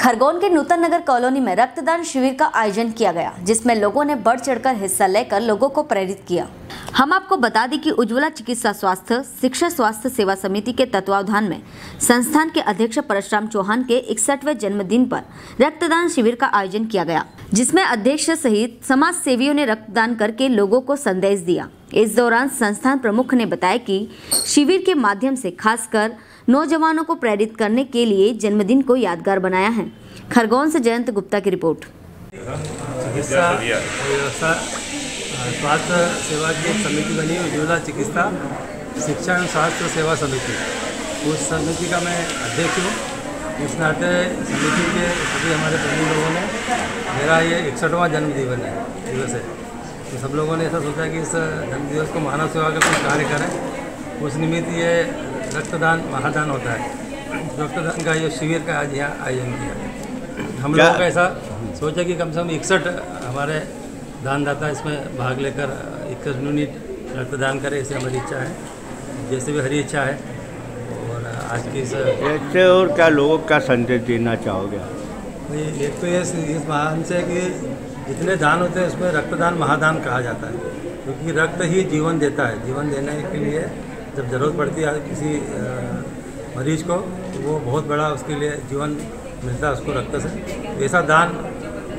खरगोन के नूतन नगर कॉलोनी में रक्तदान शिविर का आयोजन किया गया, जिसमें लोगों ने बढ़ चढ़कर हिस्सा लेकर लोगों को प्रेरित किया। हम आपको बता दें कि उज्ज्वला चिकित्सा स्वास्थ्य, शिक्षा स्वास्थ्य सेवा समिति के तत्वावधान में संस्थान के अध्यक्ष परशुराम चौहान के इकसठवें जन्मदिन पर रक्तदान शिविर का आयोजन किया गया। जिसमें अध्यक्ष सहित समाज सेवियों ने रक्तदान करके लोगों को संदेश दिया। इस दौरान संस्थान प्रमुख ने बताया कि शिविर के माध्यम से खासकर नौजवानों को प्रेरित करने के लिए जन्मदिन को यादगार बनाया है। खरगोन से जयंत गुप्ता की रिपोर्ट। स्वास्थ्य सेवा की एक समिति बनी उज्ज्वला चिकित्सा, शिक्षा एवं स्वास्थ्य सेवा समिति। उस समिति का मैं अध्यक्ष हूँ। इस नाते समिति के सभी हमारे प्रमुख लोगों ने मेरा ये इकसठवां जन्म दिवस है दिवस है। तो सब लोगों ने ऐसा सोचा कि इस जन्म दिवस को मानव सेवा का कुछ कार्य करें। उस निमित्त ये रक्तदान महादान होता है। रक्तदान का ये शिविर का आज यहाँ आयोजन किया हम लोगों का ऐसा सोचा कि कम से कम इकसठ हमारे दानदाता इसमें भाग लेकर इक्कीस यूनिट रक्तदान करें ऐसी हमारी इच्छा है। जैसे भी हरी इच्छा है आज की और क्या लोगों का संदेश देना चाहोगे? एक तो ये इस महान से कि जितने दान होते हैं उसमें रक्तदान महादान कहा जाता है। क्योंकि रक्त ही जीवन देता है। जीवन देने के लिए जब ज़रूरत पड़ती है किसी मरीज़ को तो वो बहुत बड़ा उसके लिए जीवन मिलता है उसको रक्त से। ऐसा दान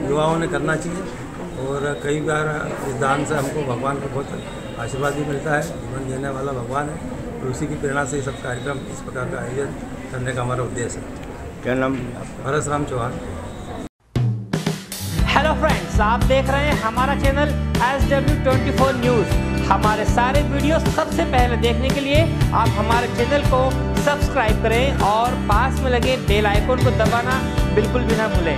युवाओं ने करना चाहिए और कई बार इस दान से हमको भगवान का बहुत आशीर्वाद भी मिलता है। जीवन देने वाला भगवान है। और उसी की प्रेरणा से सब कार्यक्रम इस प्रकार का आयोजन करने का हमारा उद्देश्य है। क्या नाम? परसराम चौहान। हेलो फ्रेंड्स आप देख रहे हैं हमारा channel S W twenty four news हमारे सारे वीडियो सबसे पहले देखने के लिए आप हमारे चैनल को सब्सक्राइब करें और पास में लगे बेल आइकोन को दबाना बिल्कुल भी ना भूलें।